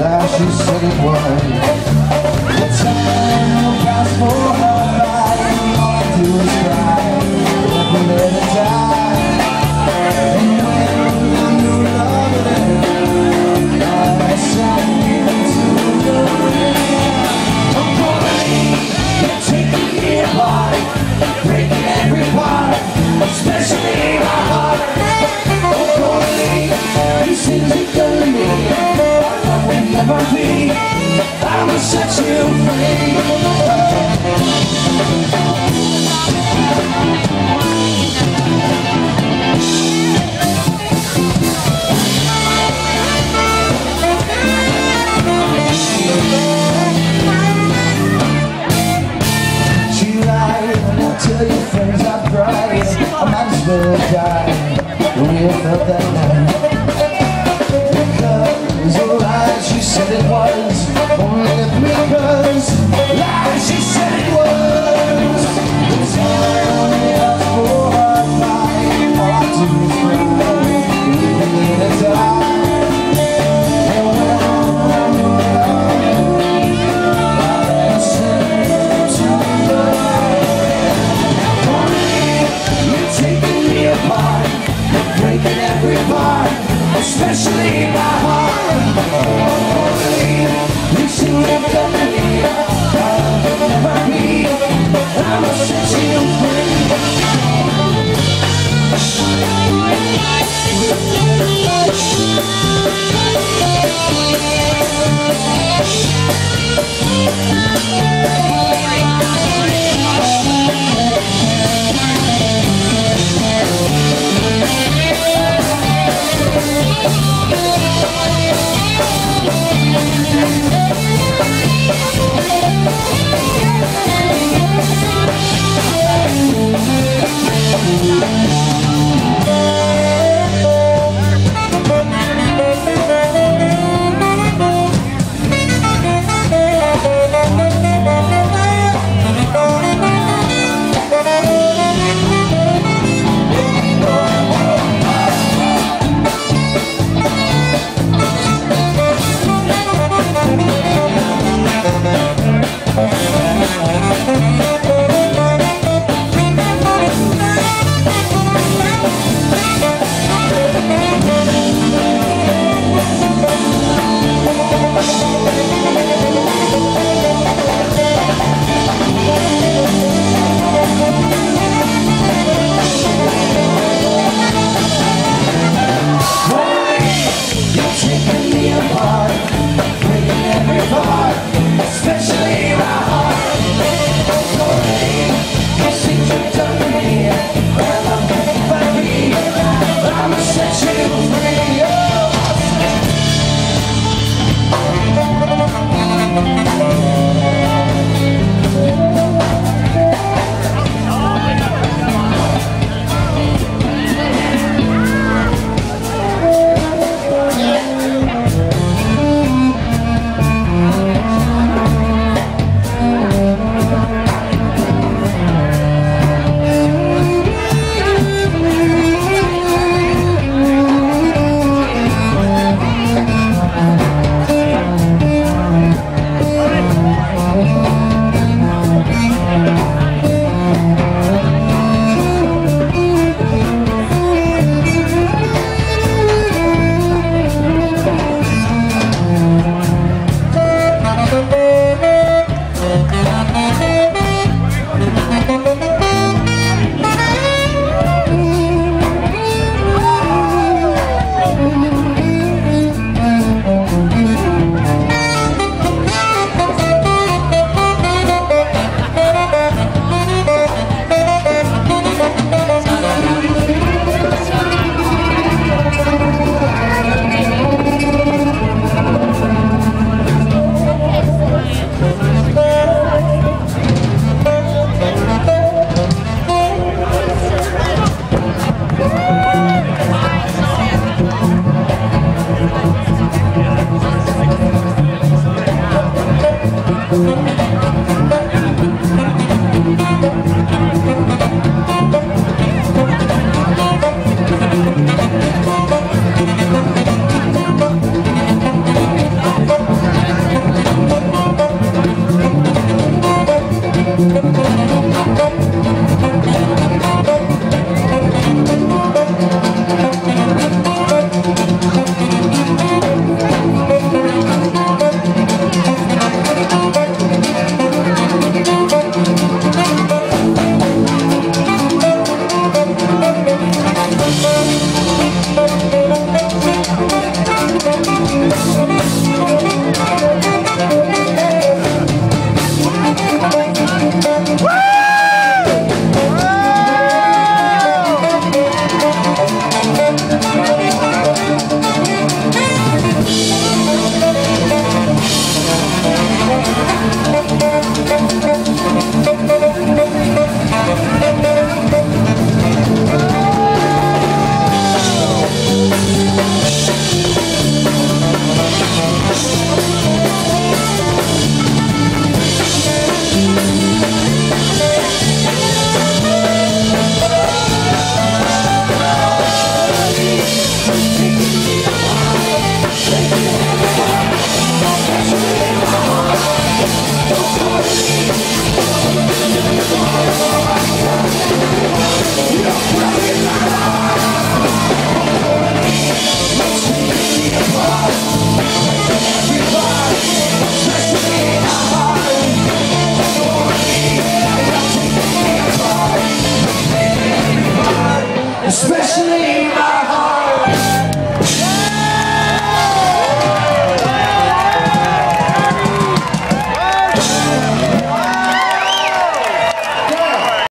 Now she's sitting white I'ma set you free. Tell your friends I'm crying. I might as well die. We felt that Especially